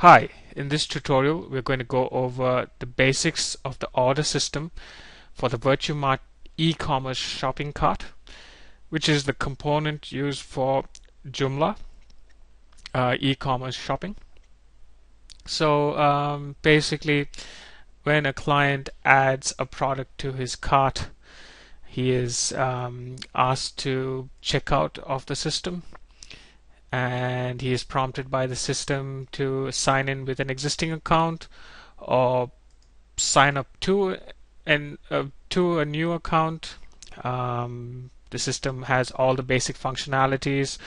Hi, in this tutorial we're going to go over the basics of the order system for the VirtueMart e-commerce shopping cart which is the component used for Joomla uh, e-commerce shopping. So um, basically when a client adds a product to his cart he is um, asked to check out of the system and he is prompted by the system to sign in with an existing account or sign up to an uh, to a new account. Um, the system has all the basic functionalities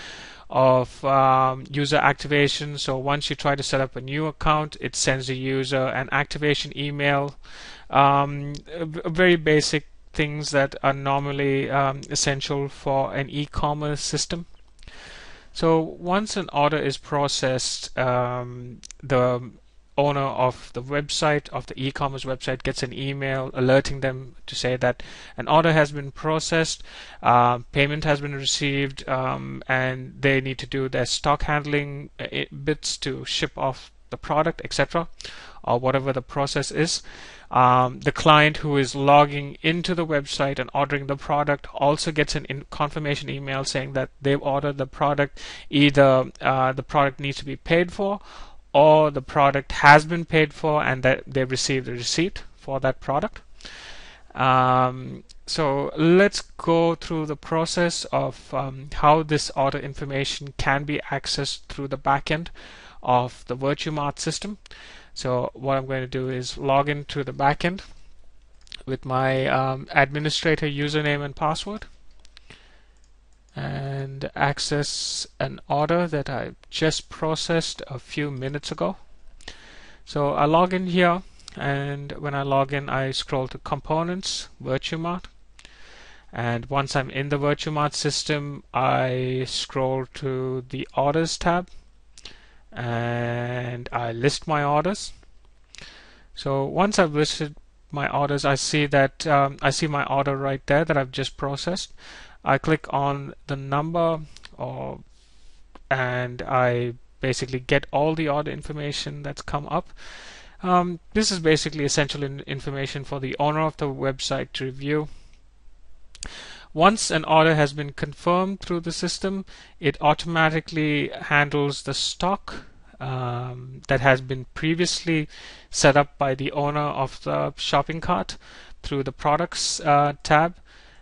of um, user activation. So once you try to set up a new account, it sends the user an activation email. Um, very basic things that are normally um, essential for an e-commerce system. So once an order is processed, um, the owner of the website of the e-commerce website gets an email alerting them to say that an order has been processed, uh, payment has been received, um, and they need to do their stock handling uh, bits to ship off the product, etc., or whatever the process is. Um, the client who is logging into the website and ordering the product also gets an confirmation email saying that they've ordered the product. Either uh, the product needs to be paid for, or the product has been paid for and that they've received a receipt for that product. Um, so let's go through the process of um, how this order information can be accessed through the backend of the VirtueMart system. So what I'm going to do is log into the backend with my um, administrator username and password and access an order that I just processed a few minutes ago. So I log in here and when I log in I scroll to components VirtueMart and once I'm in the VirtueMart system I scroll to the orders tab and I list my orders. So once I've listed my orders, I see that um, I see my order right there that I've just processed. I click on the number or and I basically get all the order information that's come up. Um, this is basically essential in information for the owner of the website to review. Once an order has been confirmed through the system, it automatically handles the stock um, that has been previously set up by the owner of the shopping cart through the products uh, tab.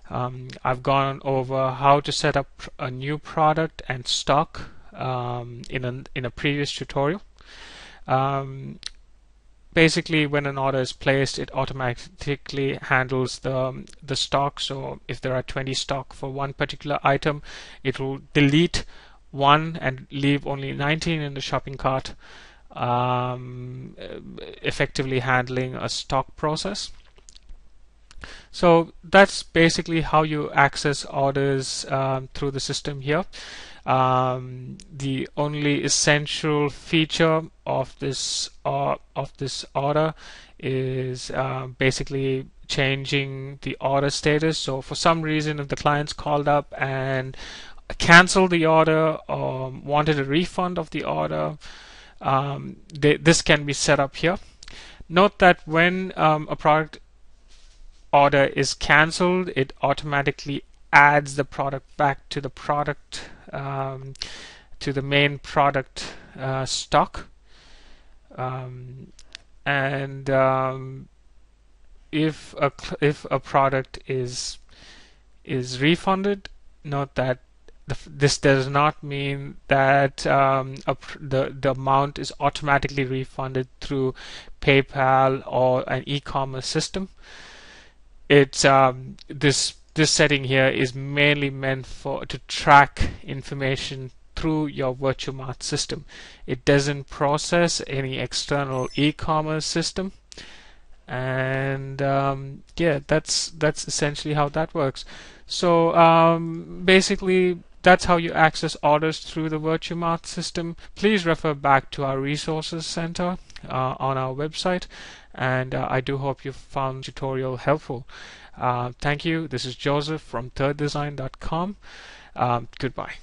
Um, I've gone over how to set up a new product and stock um, in a in a previous tutorial. Um, basically when an order is placed it automatically handles the the stock. So if there are 20 stock for one particular item it will delete one and leave only 19 in the shopping cart um, effectively handling a stock process so that's basically how you access orders um, through the system here um, the only essential feature of this uh, of this order is uh, basically changing the order status. So for some reason, if the client's called up and canceled the order or wanted a refund of the order, um, they, this can be set up here. Note that when um, a product order is cancelled, it automatically adds the product back to the product um, to the main product uh, stock um, and um, if a if a product is is refunded note that this does not mean that um, the the amount is automatically refunded through PayPal or an e-commerce system. It's um, this this setting here is mainly meant for to track information through your VirtueMart system. It doesn't process any external e-commerce system and um, yeah that's that's essentially how that works so um, basically that's how you access orders through the VirtueMart system please refer back to our resources center uh, on our website and uh, I do hope you found the tutorial helpful uh, thank you. This is Joseph from thirddesign.com. Um, goodbye.